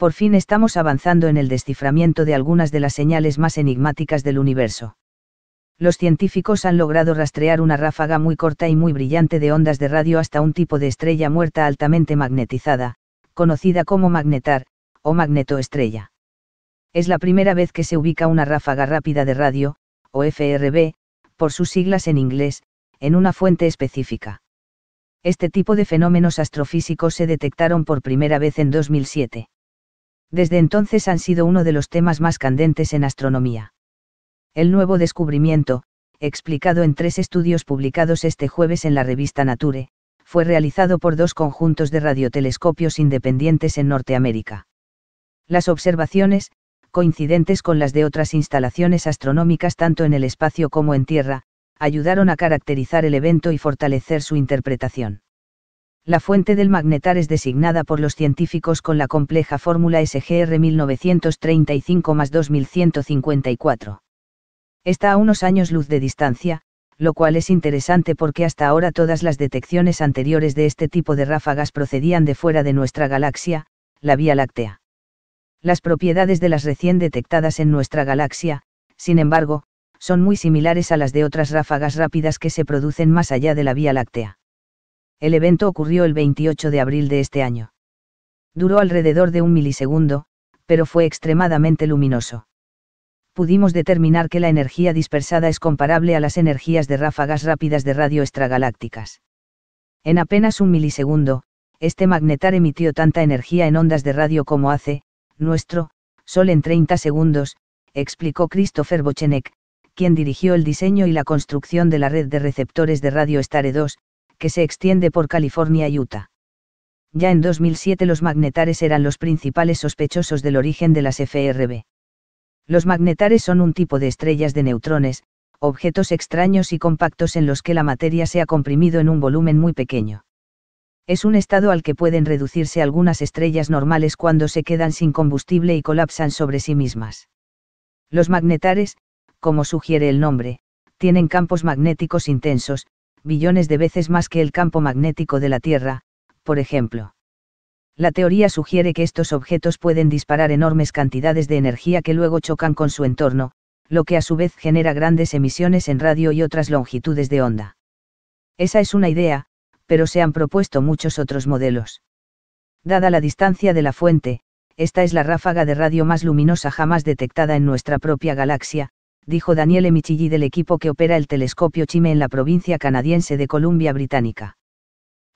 Por fin estamos avanzando en el desciframiento de algunas de las señales más enigmáticas del universo. Los científicos han logrado rastrear una ráfaga muy corta y muy brillante de ondas de radio hasta un tipo de estrella muerta altamente magnetizada, conocida como magnetar, o magnetoestrella. Es la primera vez que se ubica una ráfaga rápida de radio, o FRB, por sus siglas en inglés, en una fuente específica. Este tipo de fenómenos astrofísicos se detectaron por primera vez en 2007. Desde entonces han sido uno de los temas más candentes en astronomía. El nuevo descubrimiento, explicado en tres estudios publicados este jueves en la revista Nature, fue realizado por dos conjuntos de radiotelescopios independientes en Norteamérica. Las observaciones, coincidentes con las de otras instalaciones astronómicas tanto en el espacio como en tierra, ayudaron a caracterizar el evento y fortalecer su interpretación. La fuente del magnetar es designada por los científicos con la compleja fórmula SGR 1935 2154. Está a unos años luz de distancia, lo cual es interesante porque hasta ahora todas las detecciones anteriores de este tipo de ráfagas procedían de fuera de nuestra galaxia, la Vía Láctea. Las propiedades de las recién detectadas en nuestra galaxia, sin embargo, son muy similares a las de otras ráfagas rápidas que se producen más allá de la Vía Láctea. El evento ocurrió el 28 de abril de este año. Duró alrededor de un milisegundo, pero fue extremadamente luminoso. Pudimos determinar que la energía dispersada es comparable a las energías de ráfagas rápidas de radio extragalácticas. En apenas un milisegundo, este magnetar emitió tanta energía en ondas de radio como hace, nuestro, Sol en 30 segundos, explicó Christopher Bochenek, quien dirigió el diseño y la construcción de la red de receptores de radio Stare 2, que se extiende por California y Utah. Ya en 2007 los magnetares eran los principales sospechosos del origen de las FRB. Los magnetares son un tipo de estrellas de neutrones, objetos extraños y compactos en los que la materia se ha comprimido en un volumen muy pequeño. Es un estado al que pueden reducirse algunas estrellas normales cuando se quedan sin combustible y colapsan sobre sí mismas. Los magnetares, como sugiere el nombre, tienen campos magnéticos intensos, billones de veces más que el campo magnético de la Tierra, por ejemplo. La teoría sugiere que estos objetos pueden disparar enormes cantidades de energía que luego chocan con su entorno, lo que a su vez genera grandes emisiones en radio y otras longitudes de onda. Esa es una idea, pero se han propuesto muchos otros modelos. Dada la distancia de la fuente, esta es la ráfaga de radio más luminosa jamás detectada en nuestra propia galaxia, dijo Daniele Michilli del equipo que opera el telescopio Chime en la provincia canadiense de Columbia Británica.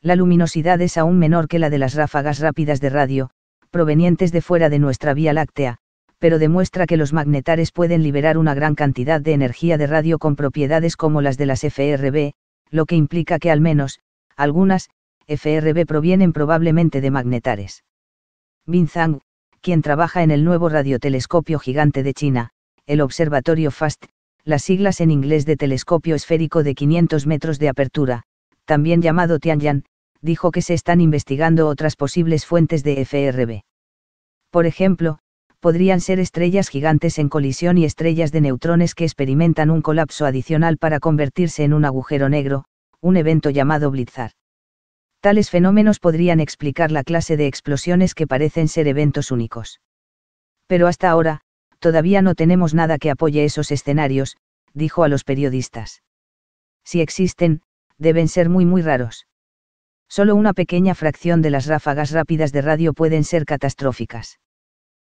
La luminosidad es aún menor que la de las ráfagas rápidas de radio, provenientes de fuera de nuestra Vía Láctea, pero demuestra que los magnetares pueden liberar una gran cantidad de energía de radio con propiedades como las de las FRB, lo que implica que al menos, algunas, FRB provienen probablemente de magnetares. Bin Zhang, quien trabaja en el nuevo radiotelescopio gigante de China, el observatorio FAST, las siglas en inglés de telescopio esférico de 500 metros de apertura, también llamado Tianyan, dijo que se están investigando otras posibles fuentes de FRB. Por ejemplo, podrían ser estrellas gigantes en colisión y estrellas de neutrones que experimentan un colapso adicional para convertirse en un agujero negro, un evento llamado blitzar. Tales fenómenos podrían explicar la clase de explosiones que parecen ser eventos únicos. Pero hasta ahora, Todavía no tenemos nada que apoye esos escenarios, dijo a los periodistas. Si existen, deben ser muy muy raros. Solo una pequeña fracción de las ráfagas rápidas de radio pueden ser catastróficas.